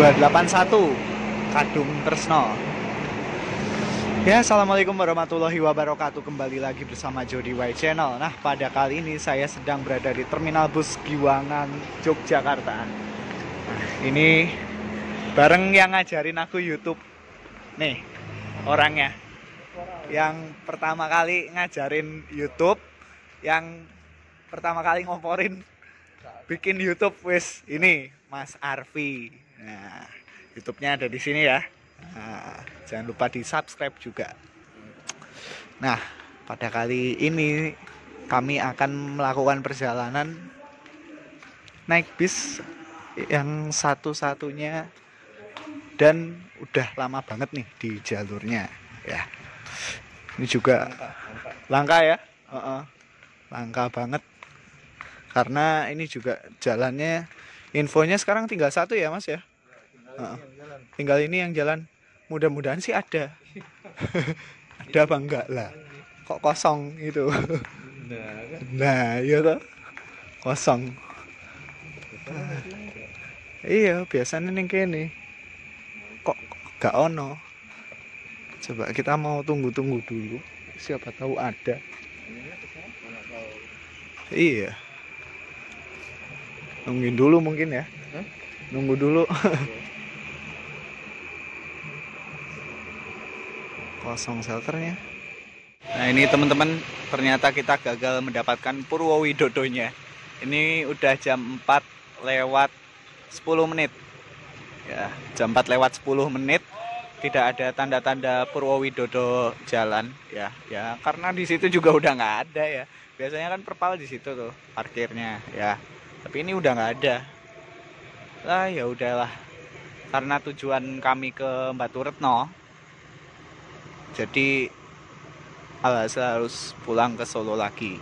7281 Kadung Tresno. Ya Assalamualaikum warahmatullahi wabarakatuh. Kembali lagi bersama Jody Y Channel. Nah pada kali ini saya sedang berada di Terminal Bus Giwangan Yogyakarta. Ini bareng yang ngajarin aku Youtube. Nih orangnya. Yang pertama kali ngajarin Youtube Yang pertama kali ngomporin bikin YouTube wis ini Mas Arfi. Nah, YouTube-nya ada di sini ya. Nah, jangan lupa di subscribe juga. Nah, pada kali ini kami akan melakukan perjalanan naik bis yang satu-satunya dan udah lama banget nih di jalurnya ya. Ini juga langka, ya. Uh -uh. Langka banget karena ini juga jalannya infonya sekarang tinggal satu ya mas ya tinggal, ini, tinggal ini yang jalan. Mudah-mudahan sih ada. Ada apa enggak lah. Kok kosong itu nah iya toh. Kosong. Iya biasanya nih kene. Kok gak ono? Coba kita mau tunggu-tunggu dulu. Siapa tahu ada. Iya. Nungguin dulu mungkin ya. Nunggu dulu kosong shelternya. Nah ini teman-teman ternyata kita gagal mendapatkan Purwowidodonya. Ini udah jam 4 lewat 10 menit. Ya jam 4 lewat 10 menit tidak ada tanda-tanda Purwowidodo jalan ya. Ya karena di situ juga udah nggak ada ya. Biasanya kan perpal di situ tuh parkirnya ya. Tapi ini udah nggak ada. Lah ya udahlah. Karena tujuan kami ke Batu Retno jadi alhasil harus pulang ke Solo lagi.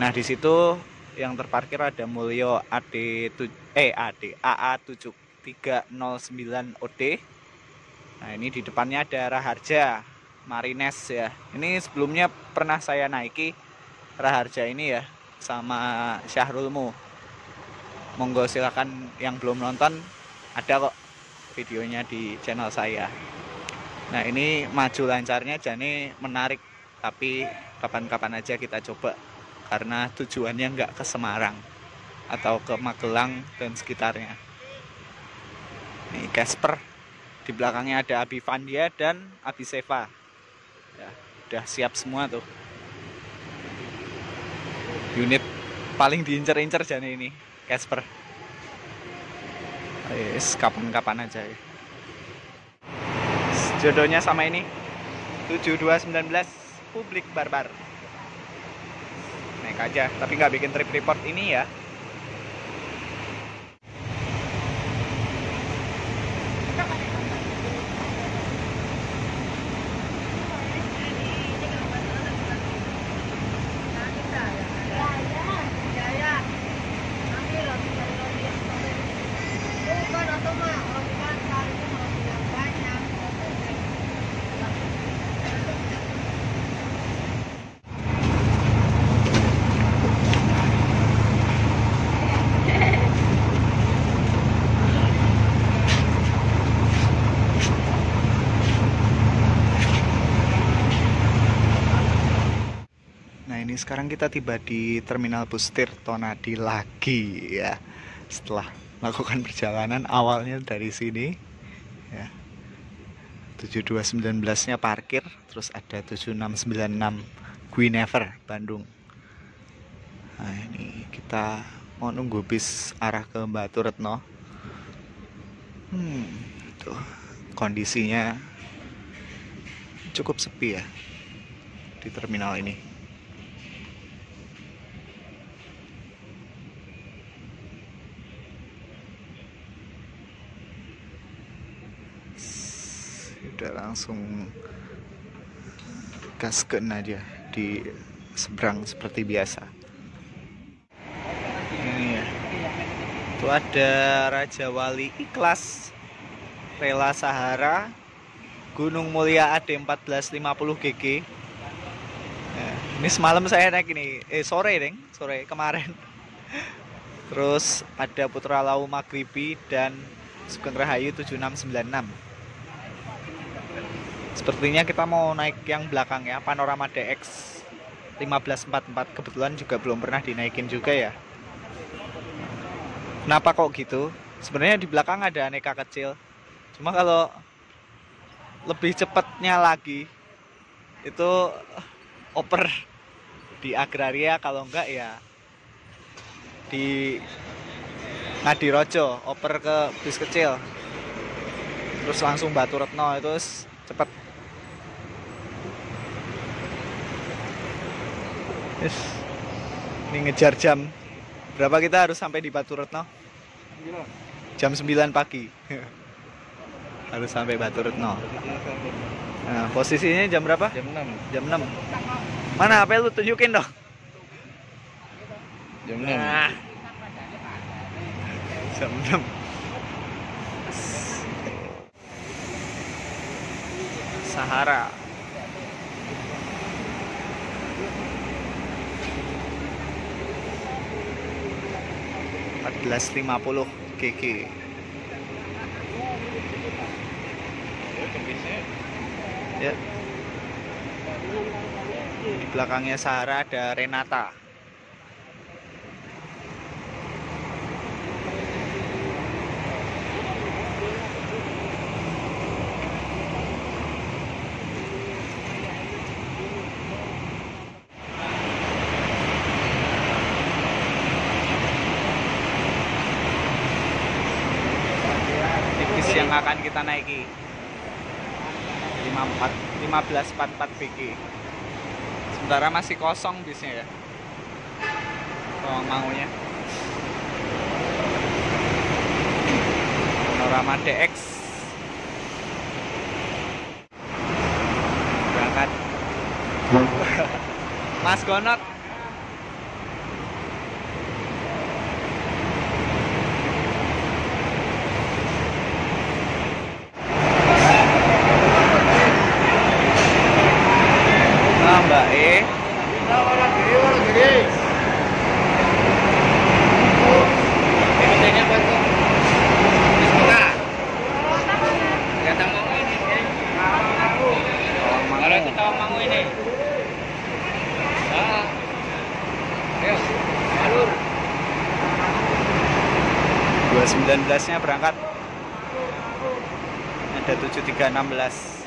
Nah di situ yang terparkir ada Mulyo AD eh AD AA 7309 OD nah ini di depannya ada Raharja Marines ya. Ini sebelumnya pernah saya naiki Raharja ini ya sama Syahrulmu monggo silakan yang belum nonton ada kok videonya di channel saya nah ini maju lancarnya jadi menarik. Tapi kapan-kapan aja kita coba karena tujuannya nggak ke Semarang atau ke Magelang dan sekitarnya. Ini Casper di belakangnya ada Abi Vandia dan Abi Seva ya udah siap semua tuh. Unit paling diincer-incer jadi ini Casper. Yes, kapan-kapan aja ya jodohnya sama ini. 7219 publik barbar. Naik aja tapi nggak bikin trip report ini ya sekarang kita tiba di terminal bus Tirtonadi lagi ya. Setelah melakukan perjalanan awalnya dari sini ya. 7219 nya parkir terus ada 7696 Guinever Bandung. Nah ini kita mau nunggu bis arah ke Batu Retno hmm, tuh kondisinya cukup sepi ya di terminal ini udah langsung gasken aja di seberang seperti biasa. Ini ya. Itu ada Raja Wali Ikhlas Rela Sahara Gunung Mulia AD 1450 GG nah, ini semalam saya naik ini eh sore deng. Sore kemarin. Terus ada Putra Lau Maghribi dan Sugeng Rahayu 7696 Sepertinya kita mau naik yang belakang ya Panorama DX 1544 Kebetulan juga belum pernah dinaikin juga ya. Kenapa kok gitu? Sebenarnya di belakang ada aneka kecil. Cuma kalau lebih cepatnya lagi Itu oper di agraria. Kalau enggak ya di Ngadirojo oper ke bis kecil. Terus langsung Batu Retno itu cepet yes. ini ngejar jam. Berapa kita harus sampai di Batu Retno? Jam 9 pagi. Harus sampai Batu Retno. Nah, posisinya jam berapa? Jam 6 jam 6 mana apa lu tunjukin dong. Jam 6 Nah. Jam 6. Sahara. empat belas lima puluh GG ya. Di belakangnya Sahara ada Renata di bis yang akan kita naiki 54 1544 BG sementara masih kosong bisnya ya Tolong maunya Panorama DX berangkat Mas Gonot Nah, Mbak E. Tolong mau. Kalau kita mau ini. Ah. Ayo, alur. 219 nya berangkat. Ada 7316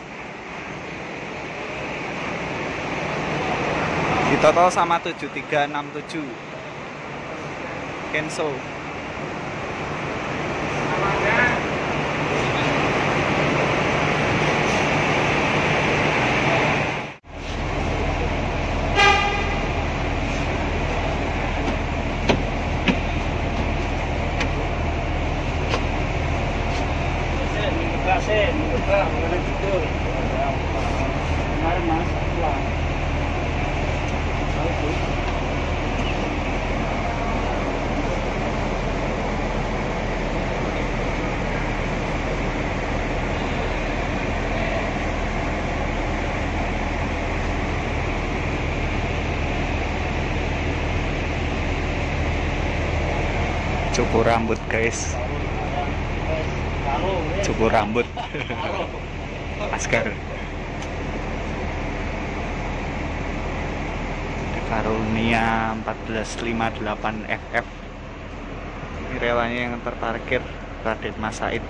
ditotal sama 7367 Kenso cukur rambut guys. Cukur rambut. Askar Karunia 1458 FF ini relanya yang terparkir Raden Mas Said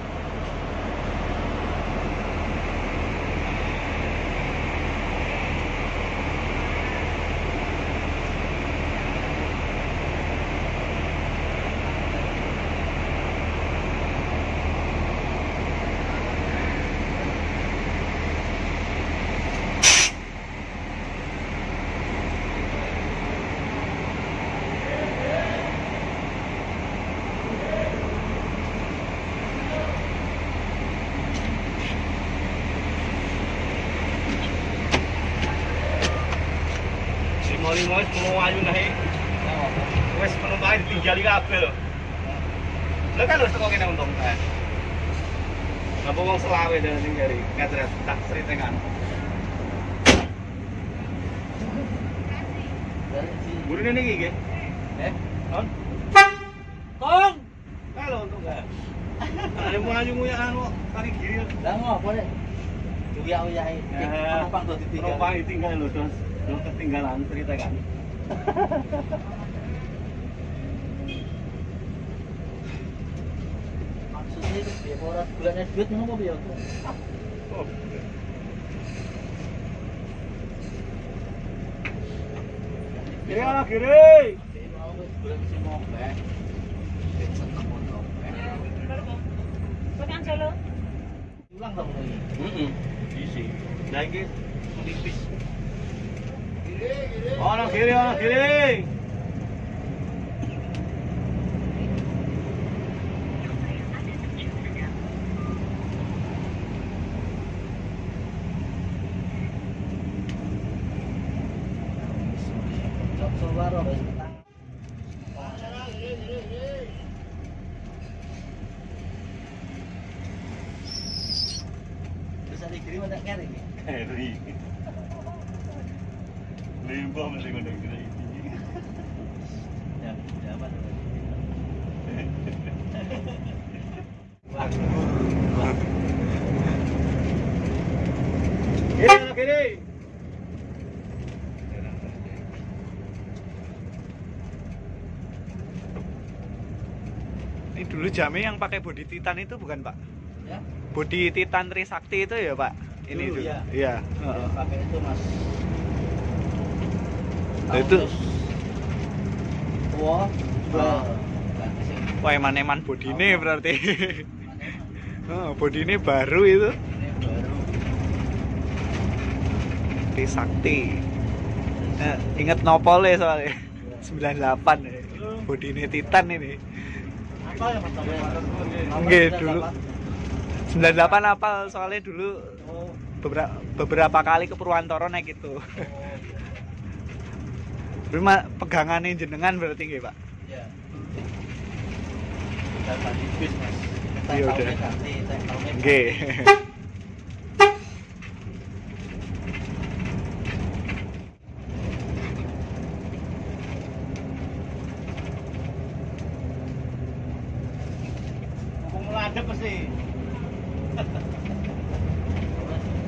Limo-limo wis mau ayu nae. Wis penumpang ditinggali kabeh lho. Lho kan wis teko kene untung kan. Napa wong selawe dan sing dari ngadret tak seritengan. Burine niki nggih. Eh, non. Kong. Halo untung kan. Ada mau aja nguyak anu kaki kiri. Lah ngopo nek? Uyak-uyaki. Ya, Penumpang Penumpang ditinggal lho, Dos. Lo ketinggalan cerita kan. Maksudnya ora bulannya duit ngono piye aku? Oh. Kiri ana kiri. Mau ngono. Ulang dong ini. Heeh. Isi. Lah iki menipis. Ana kiri, ana kiri. Cok sewaro wis petang. Bisa dikirim ada kere iki. Kiri. Limbah mesti ngono kiri. Ya, jawaban. Kiri, ana kiri. Jamnya yang pakai body titan itu bukan pak? Ya. Body titan Trisakti itu ya pak? Ini Dulu, dulu. ya. Iya. Ya, pakai itu mas Nah, itu- Wah, Oh. Wah eman-eman body ini berarti. oh, body ini baru itu. Trisakti. Eh, inget nopole soalnya. 98 ya. Body ini titan ini. Apa ya mas Nggih, dulu. 98 apa soalnya dulu oh, beberapa beberapa kali ke Purwantoro naik itu. oh, Cuma pegangannya jenengan berarti nggih, Pak? ya kita tadi bis mas Iya, udah. Nggih. Mumpung meladep mesti.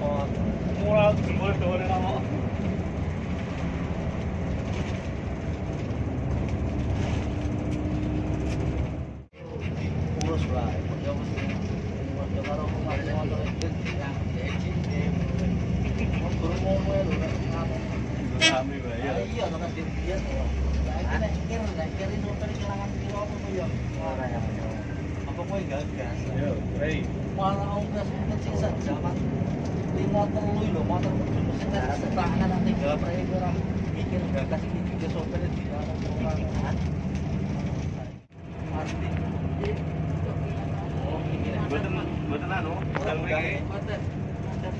oh, Mulai jempol dole kamu. urus lah ya mesti waktu karo kemarin motor itu yang jadi motor ngono ya lho kamu Rame bae ya. Iya kan dia nek kir nek kir itu kan kelangan kilo apa tuh ya? Ora ya apa kowe gagas Yo, hey. malah ongkos kecil sak zaman lima puluh lho motor mesin kan setahanan nanti gak pernah orang mikir gagas ini juga sopir di dalam orang. Pasti. Oh orang udah udah mriki.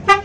sama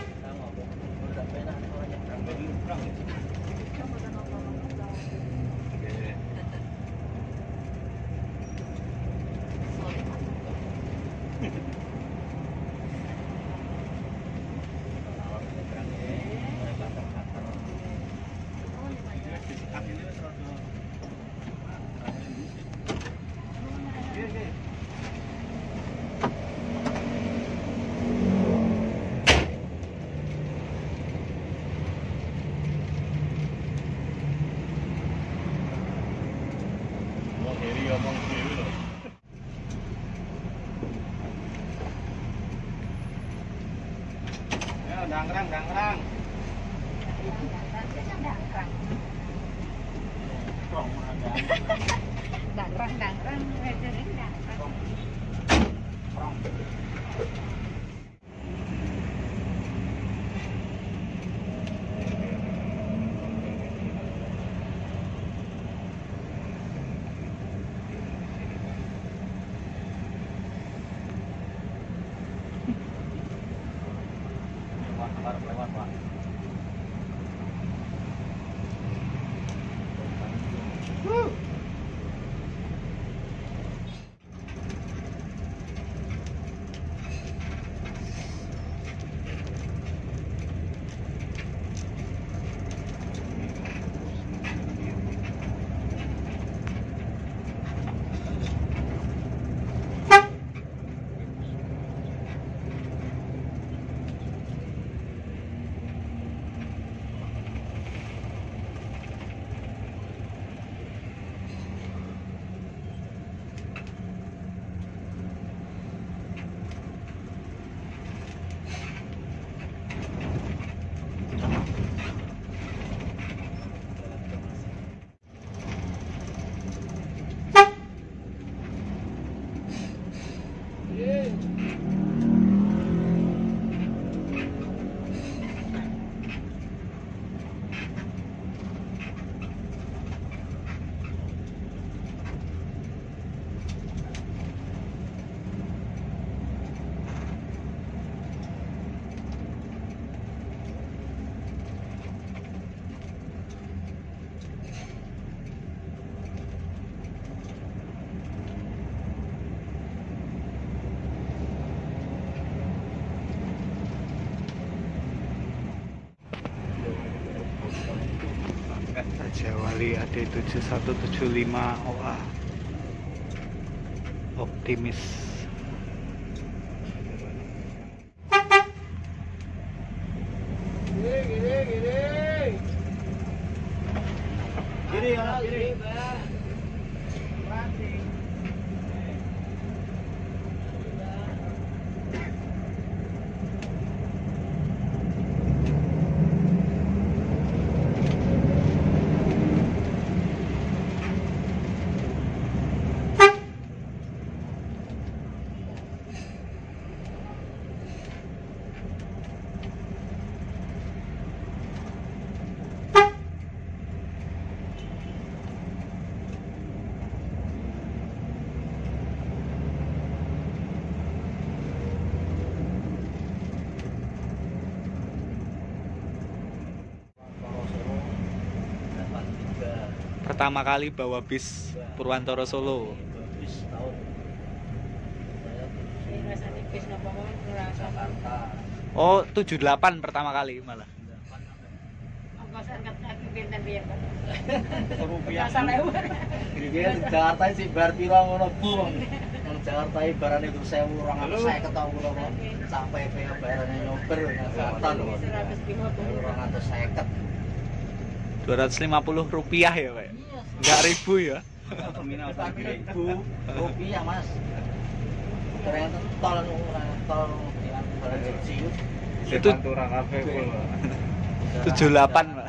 D7175 OA optimis. Pertama kali bawa bis Purwantoro Solo tahun ngerasa Jakarta. oh 78 pertama kali malah Jakarta sih bar piro ngono Bu. Nang Jakarta ibaratnya itu saya orang apa saya ketahu loh sampai nang Jakarta loh. Seratus lima puluh. Orang atau seket. 250 rupiah ya pak nggak ribu ya? Terminal ribu. Rupiah mas. Ternyata tol tol. Itu- Pantura Cafe full. Pak. 78 pak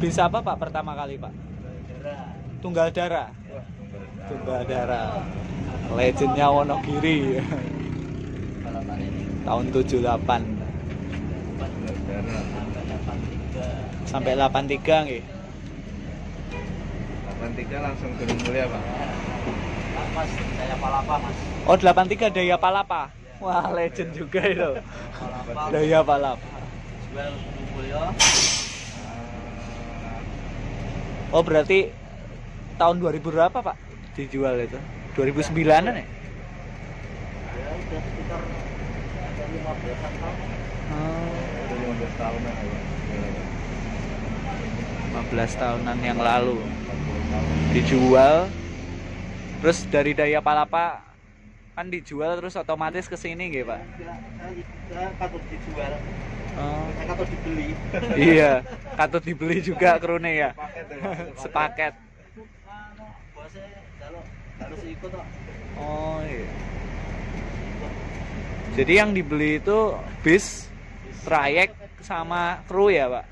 bis apa pak pertama kali pak? Tunggal darah. Tunggal darah. Legendnya Wonogiri. Tahun 78 sampai 83 nggih 83 langsung Gunung Mulia, Pak. Mas, saya palapa mas. oh 83 Daya Palapa wah legend juga itu Palapa. Daya Palapa Jual kumpul ya. oh berarti tahun 2000 berapa pak dijual itu 2009an ya Ya udah sekitar ada 15 tahun. Itu 15 tahunan ya, Pak. 15 tahunan yang lalu 40 tahun. dijual terus dari Daya Palapa kan dijual terus otomatis ke sini nggih Pak katut dijual, oh, saya katut dibeli. iya katut dibeli juga krune ya ya, Pak. sepaket bosnya kalau harus ikut kok. oh iya jadi yang dibeli itu bis trayek sama kru ya Pak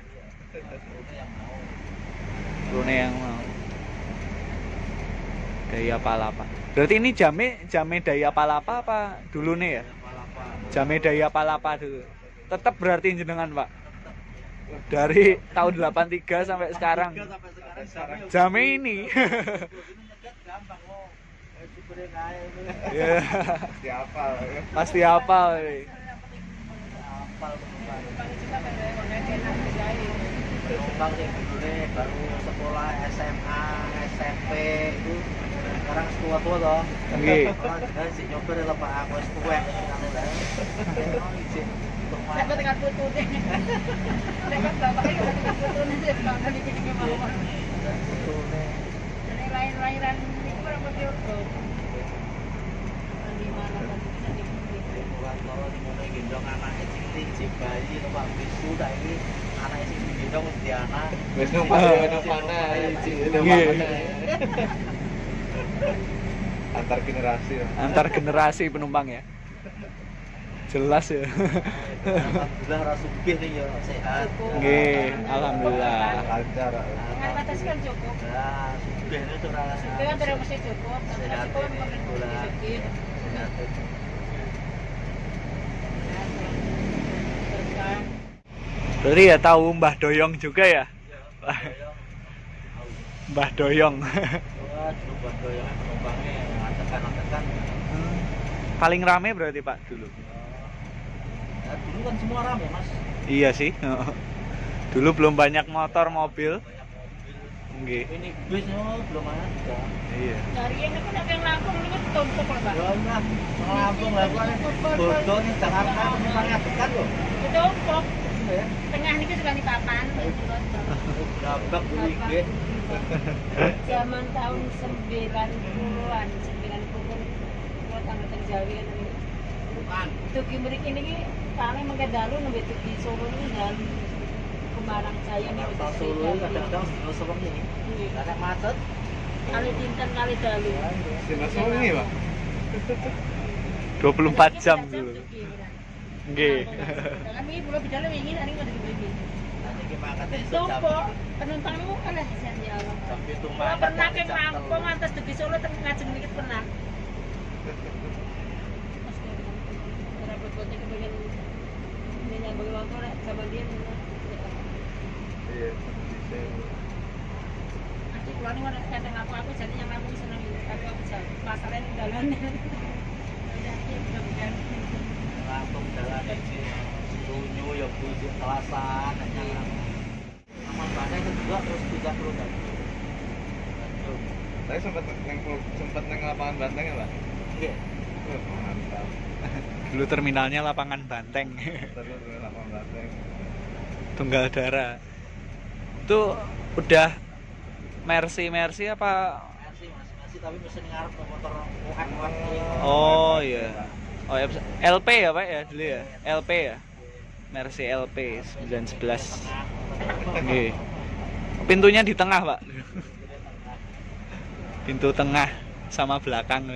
Itu yang mau. krune yang mau Daya Palapa berarti ini jame jame Daya Palapa apa dulu nih ya. Jame Daya Palapa dulu. Tetap berarti jenengan, Pak. Dari tahun 83 sampai sekarang. Tiga sampai sekarang Jame ini. nyegat gampang kok. Eh, supirnya kaya itu. Ya, Siapa? ya? pasti hafal. Ini. Hafal penumpang. Yang dulu baru sekolah SMA, SMP itu sekarang tua-tua toh. Nggih. Juga si nyopir Pak aku wis tuwek. Sampai nih. Jadi lain-lainan itu orang pasti urut. Di mana gendong anaknya cilik, si bayi, numpak bisu, tak ini anaknya sing digendong di anak. Wis numpak Ah. ya, mana? Antar generasi. Antar generasi penumpang ya. Jelas ya. Alhamdulillah rasugih nih ya sehat. Nggih, alhamdulillah. Lancar. Dengan batas kan cukup. Nah, sugih itu ora. Kan tidak mesti cukup. Sehat ini. Sehat itu. Berkah. Berarti ya tahu Mbah Doyong juga ya? Mbah Doyong. Doyangan penumpangnya atekan-atekan. Paling rame berarti Pak dulu. Ya, dulu kan semua rame, Mas. Iya sih. Dulu belum banyak motor mobil. Banyak mobil. Nggih. Ini bisnya belum ada. Iya. Dari yang aku nak yang Lampung ini kan tumpuk lah pak. Belum lah. Lampung lah. Bodoh nih Jakarta tekan loh. Iya ya. Tengah ini suka di papan. Gabak beli ge. Zaman tahun 90-an, 90-an. Buat angkatan Jawi kan ini. Bukan. Tuki mriki niki paling mengke dalu nembe tuki Solo ini dalu Kemarang saya nih Solo ini kadang-kadang sewengi ini. Karena macet. Kali dinten kali dalu. Sinas wengi, Pak. 24 jam dulu. Nggih. Kami kan lah ya Allah. Sampai pernah ke Lampung Solo ngajeng pernah. Repot-repotnya kebagian ini nyambung waktu lah sama dia. Iya. Nanti aku aku jadi yang senang ini. Aku masalahnya di jalan. Udah, ya mudah-mudahan. Lampung jalan ini. Tunyu ya bujuk kelasan. hanya Aman banyak itu juga terus 30 dan. Saya sempat neng sempat neng lapangan Banteng ya, Pak. Iya. Mantap. Dulu terminalnya lapangan Banteng. Lapangan. Tunggal Dara. Itu udah Mercy Mercy apa? Masih masih masih tapi mesin ngarep ke motor Oh iya. Oh ya, LP ya Pak ya dulu ya. LP ya. Mercy LP 911. Nggih. Pintunya di tengah, Pak. Pintu tengah sama belakang.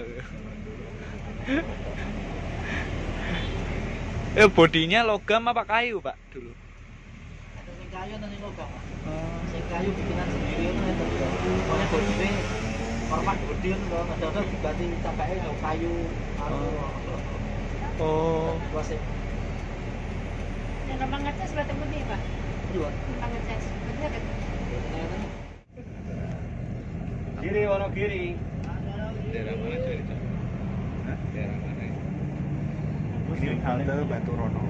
Eh bodinya logam apa kayu, Pak, dulu? Ada kayu ada sing logam. Sing kayu bikinan sendiri itu. Pokoknya bodine format gede loh. Kadang-kadang diganti yang kayu. anu. Oh. Sih. Yang gampang ngecas berarti putih pak. Gampang ngecas. Betul kan? Kiri, wono kiri. Daerah mana itu? Daerah mana? Ini halte Batu Rono.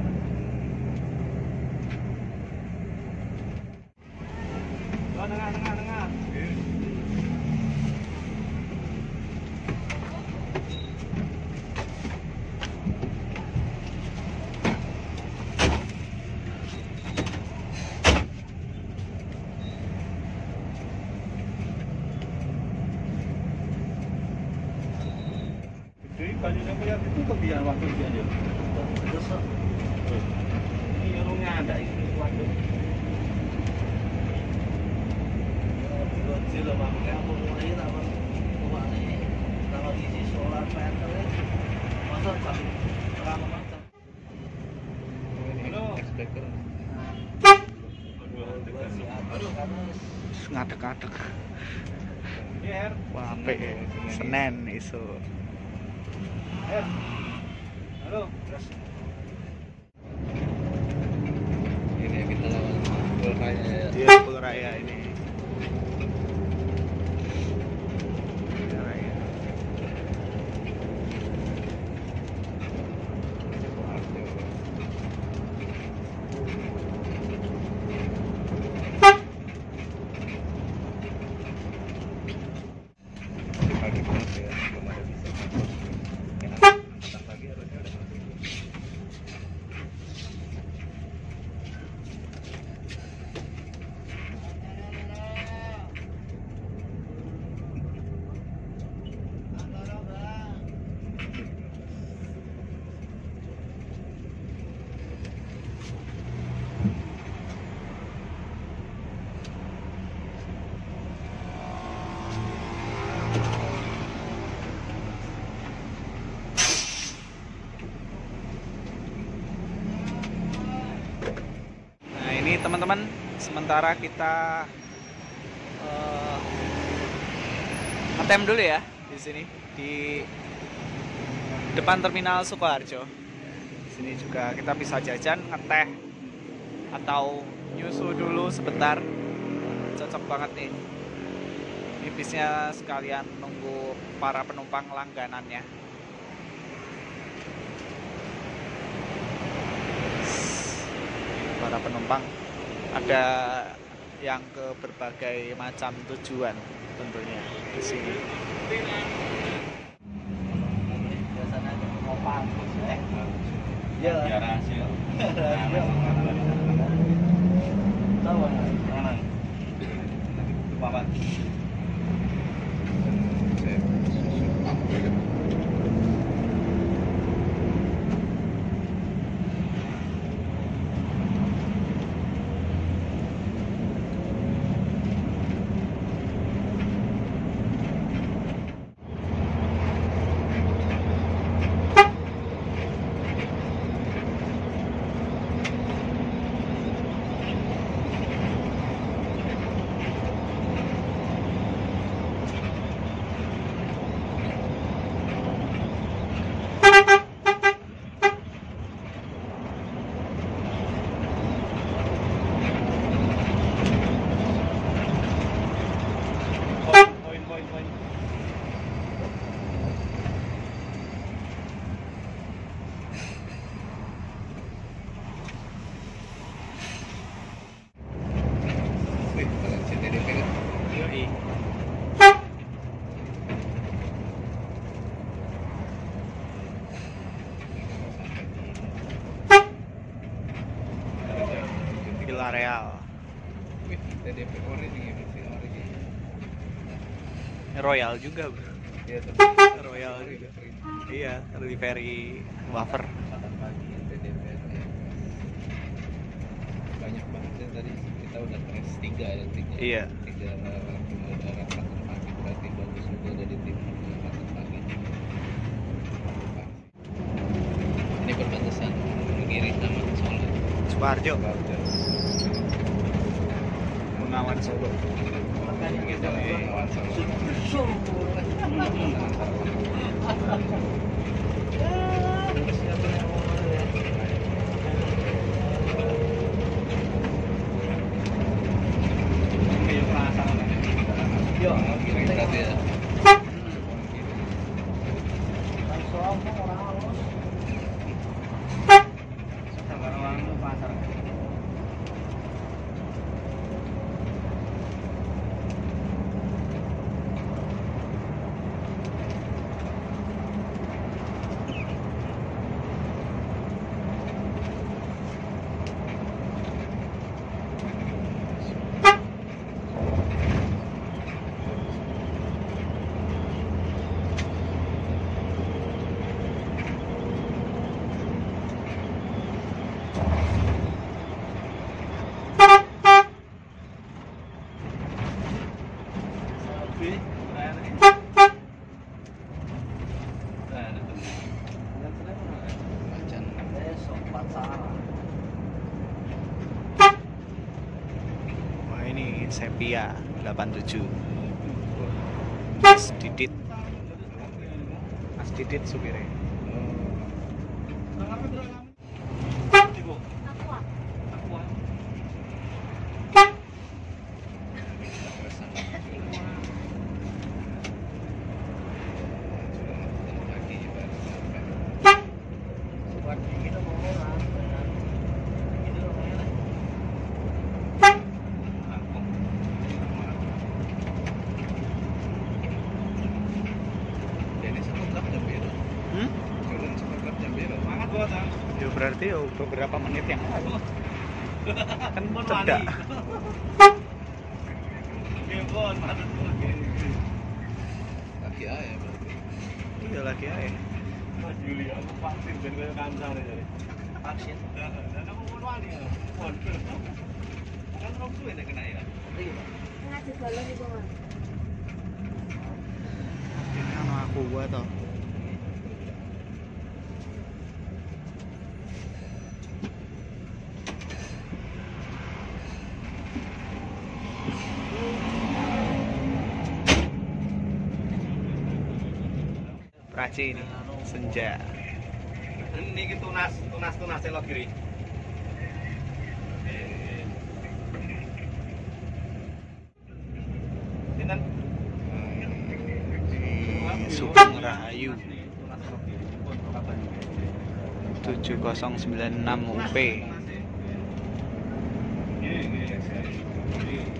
Oh, tengah, tengah, tengah. Jadi bajunya kayak itu kebiasaan waktu dia aja. Terus Ini rumahnya ada ini waduh. Gojil loh, makanya aku mulai tak pas rumah ini kalau isi solar panel masa jam terang macam Halo, inspektor. aduh karena Ngadek-ngadek. Iya, Wah, apik. Senen iso. Her. Halo. Ini kita lawan gol kayak ya. Dia Pul Raya ini. Pul Raya. Pagi banget ya, belum ada bisa. Angkatan pagi harusnya udah masuk. Nah ini teman-teman, sementara kita eh, ngetem dulu ya di sini di depan terminal Sukoharjo. Di sini juga kita bisa jajan, ngeteh atau nyusu dulu sebentar. Cocok banget nih. Ini bisnya sekalian nunggu para penumpang langganannya. para penumpang ada yang ke berbagai macam tujuan tentunya di sini. Ya tahu? Itu Villarreal. TDP. Royal juga, Bro. Iya. Royal juga. Iya, Rivery Wafer. Ya. Banyak banget ya tadi kita udah tes tiga ya tiga. Iya. Tiga tim udara Selatan pagi berarti bagus juga jadi tim Selatan pagi. Ini perbatasan kiri sama. Suparjo. Bengawan Solo. makanya kita Lawan Solo. siapa yang mau Kayak perasaan aja. yo Kiri tadi ya. langsung orang halus Sabar orang lu pasar. Sabi, keren nih. Nah, itu. Macan. besok pacaran Wah ini Sepia 87. Mas Didit, Mas Didit supirnya. Ibu, Aku ah. aku ah. buat gitu mau orang gitu ngomongnya Jadi sama klub jam biru. Hmm? Turun sama klub jam biru. Semangat buat ah. Ya berarti ya menit yang lalu. Kan cedak. wani. Game pun, maksud pun. Laki A ya berarti. Iya lagi aja. Mas Yuli, aku vaksin ben koyo kancane jadi. vaksin Dan aku pun wani. Pun. Kan rong suwe nek kena ya. iya Ngaji balon aku gua toh. Praci ini senja. Ini tunas, tunas tunas lo kiri. Sinten? di Sugeng Rahayu Tunas lo kiri. Pun kapan? 7096 UP Nggih, nggih.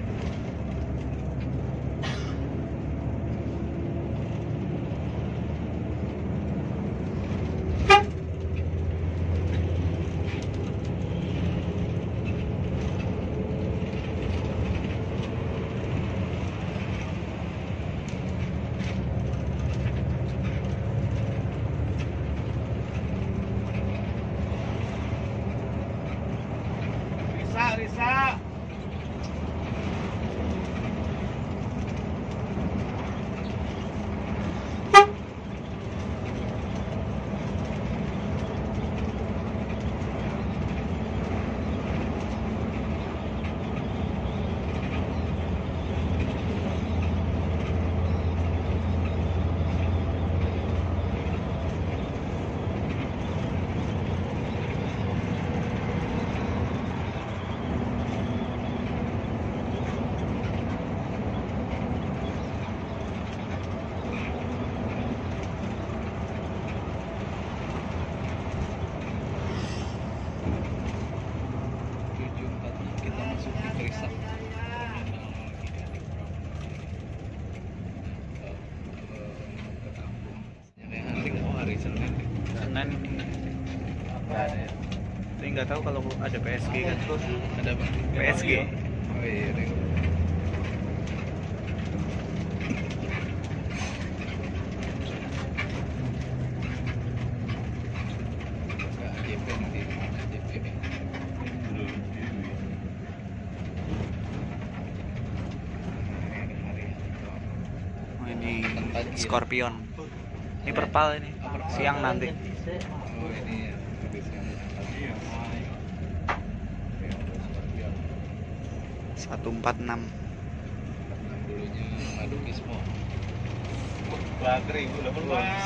Senen ini Nggak ada ya? tapi nggak tahu kalau ada PSG kan? Ada apa? PSG Oh iya, hari. oh, ini Scorpion. Ini perpal ini. Siang nanti Oh ini ya, habis yang tadi ya. Rio Scorpion. 146 Enam dulunya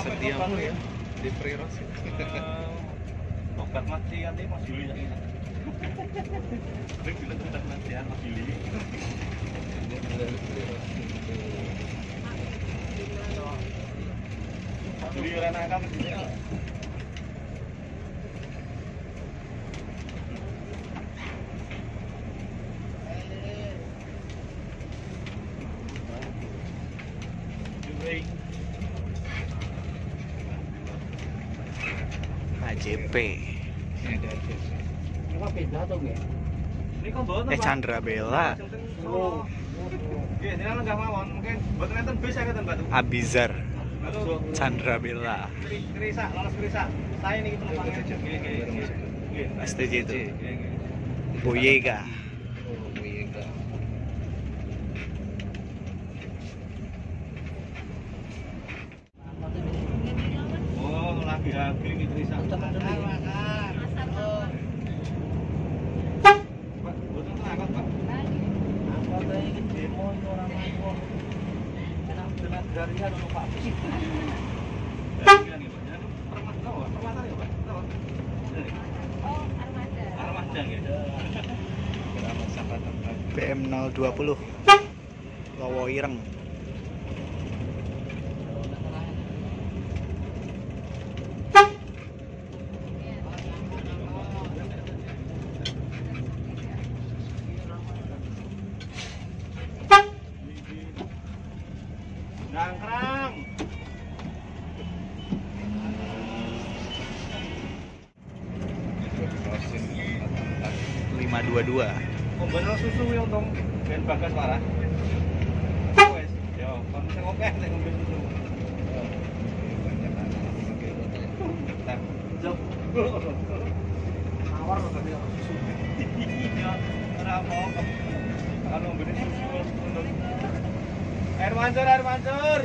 setia mulu ya di Priros. Obat mati nanti Mas Yuli yang ini. Dia bilang obat mati ya Mas Yuli. Dia dari Priros itu. Yuli orang nakal di sini. Yuli. AJP Ini ada aja sih. Apa beda tuh nggak? Ini kok bawa eh Chandra Bella Oh. Iya, ini kan nggak mawon. Mungkin buat nonton bisa kan batu. Abizar Batu. Chandra Bella Keri- Kerisa, lolos kerisa. Saya ini penumpangnya. Ikut aja. Gini, gini, Baru gini. masuk. Gini. STJ itu Gini, gini. Boyega Oh, Boyega. Oh, lagi lagi ini kerisa. Pak, betul kenapa, Pak? Apa kayak ini demo itu orang lain Ya, ya, permata, ya, Pak? Oh, armada. Gitu. BM 020 Lowo Ireng 522 Oh, susu ya untung. Ben bagas parah. Wes, yo, ngombe susu. Susu. iya, ora apa-apa. Kalau ngombe susu untung. Air mancur, air mancur.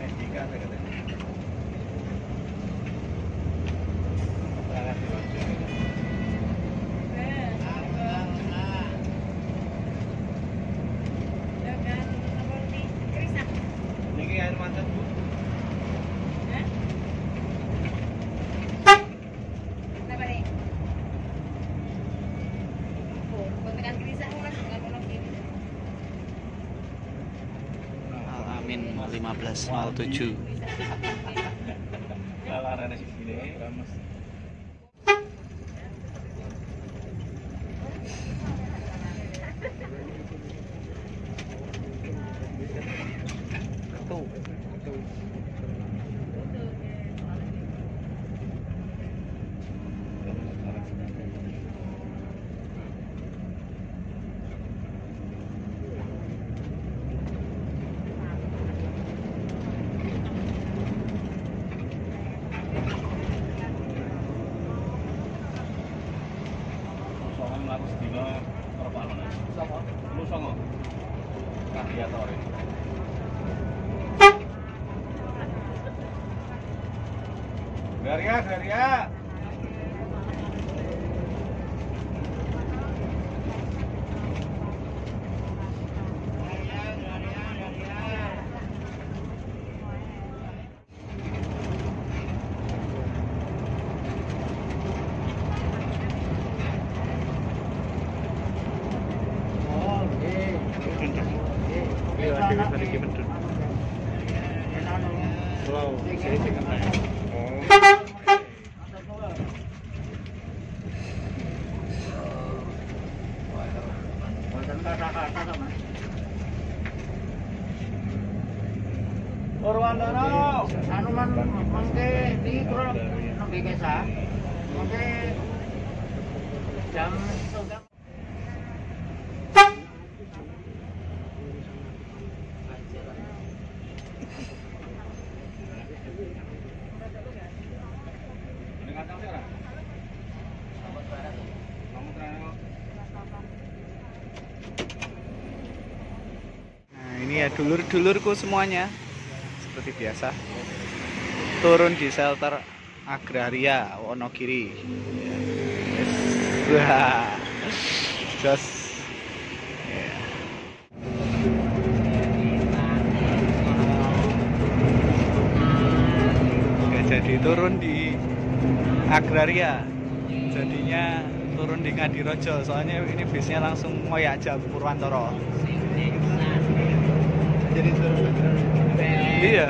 Medika saya katanya. Berangkat di mancur. Niki air mancur, Bu. Al Amin 1507 Lalaran sih sini. Ramas. tuh Songo mlaku sedina perpalonan. Sama. Lu songo. Radiator ini. Garia, Garia. Oh, oke. Iya, lagi bisa di Medun. Wow, saya sih kena. Oh, Purwantara. anu man mangke iki kurang nembe kesa. Mangke jam setengah Dengan tahu ora? Kamu terang. Nah, ini ya dulur-dulurku semuanya. Seperti biasa. Turun di shelter Agraria Wonogiri. Yes. Ya, jadi turun di Agraria. Jadinya turun di Ngadirojo. Soalnya ini bisnya langsung ngoyak jam Purwantoro. Jadi turun Iya.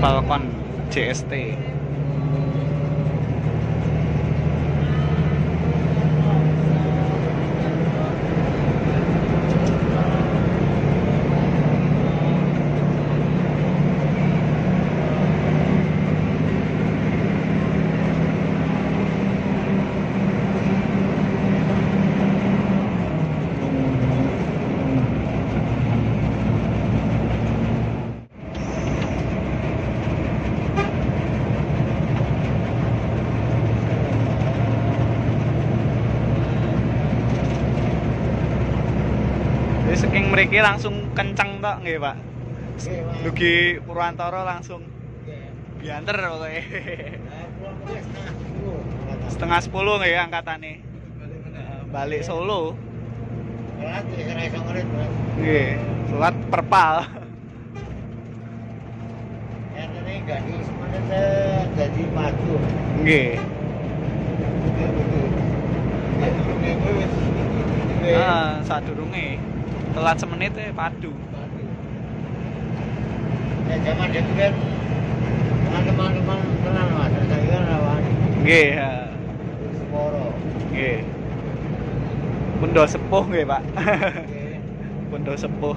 Falcon CST. Jadi saking mriki langsung kenceng tok nggih, Pak. Dugi Purwantoro langsung bianter pokoknya. Setengah sepuluh nggih angkatane. Balik Solo. Nggih, sholat perpal. jadi maju Nggih. Ah, sadurunge telat semenit e padu. ya zaman itu kan dengan teman-teman kenal mas saya kan lawan Nggih, ha. Seporo nggih. Pundo sepuh nggih, Pak. Pundo sepuh.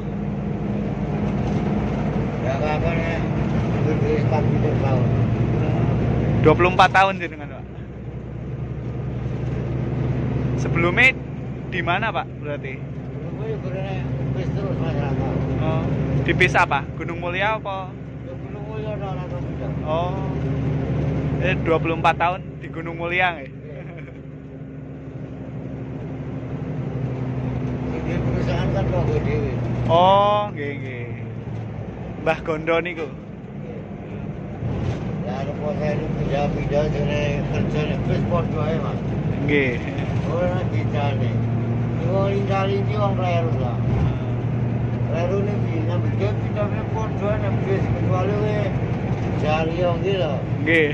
ya apa nih berdiri empat tahun 24 tahun jenengan, Pak. Sebelumnya di mana, Pak? Berarti? Wis masyarakat Oh, dipisah apa? Gunung Mulia apa? Orang muda Oh. Eh 24 tahun di Gunung Mulia nggih. Perusahaan kan kok Oh, nggih nggih. Mbah Gondo niku. Ya ada saya pindah-pindah jadi kerja terus podo aja mas Nggih. Orang kita Lori dari dia orang Rero lah. Rero ni bila kita kita ni pun jual ni bis kecuali ni cari orang dia lah. Gih.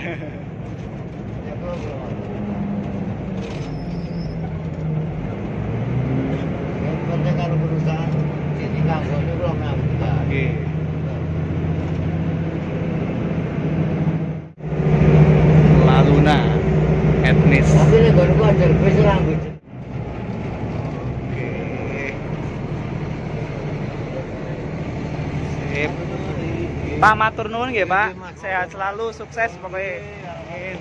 Nuwun nggih, Pak. Sehat selalu, sukses pokoknya. Amin.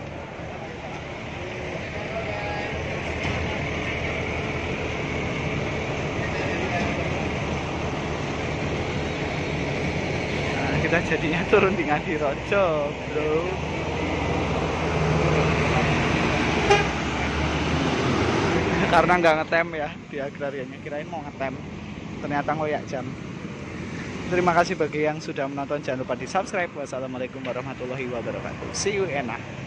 Nah, kita jadinya turun di Ngadirojo, Bro. Karena nggak ngetem ya di agrarianya, kirain mau ngetem. Ternyata ngoyak jam. Terima kasih bagi yang sudah menonton. Jangan lupa di subscribe. Wassalamualaikum warahmatullahi wabarakatuh. See you enak.